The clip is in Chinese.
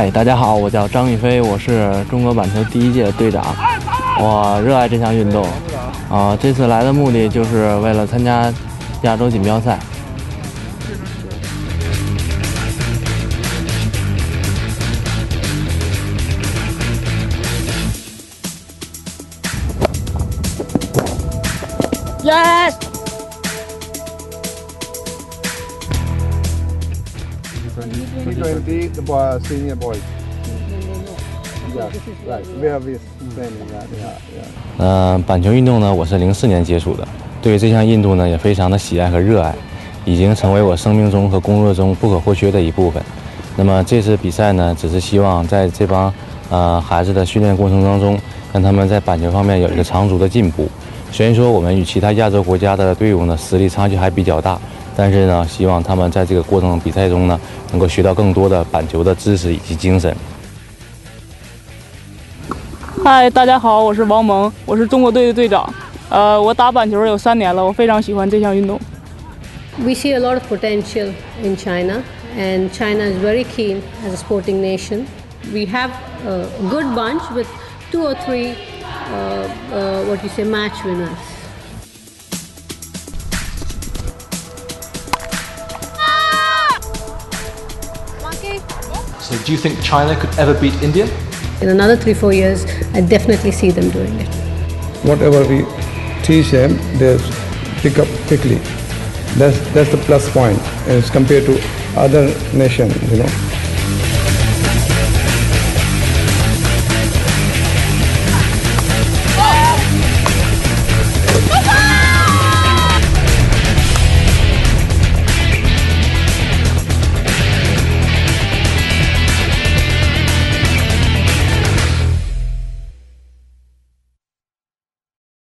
嗨，大家好，我叫张宇飞，我是中国板球第一届队长。我热爱这项运动，啊，这次来的目的就是为了参加亚洲锦标赛。Yes. T20, the boy, senior boys. Yeah, right. Where we training? Yeah, yeah, yeah. 嗯，板球运动呢，我是零四年接触的，对于这项运动呢，也非常的喜爱和热爱，已经成为我生命中和工作中不可或缺的一部分。那么这次比赛呢，只是希望在这帮呃孩子的训练过程当中，让他们在板球方面有一个长足的进步。虽然说我们与其他亚洲国家的队伍呢实力差距还比较大，但是呢，希望他们在这个过程比赛中呢，能够学到更多的板球的知识以及精神。嗨，大家好，我是王蒙，我是中国队的队长。呃，我打板球有三年了，我非常喜欢这项运动。We see a lot of potential in China, and China is very keen as a sporting nation. We have a good bunch with two or three, uh, uh, what you say, match winners. So do you think China could ever beat India? In another three, four years, I definitely see them doing it. Whatever we teach them, they pick up quickly. That's that's the plus point as compared to other nations, you know.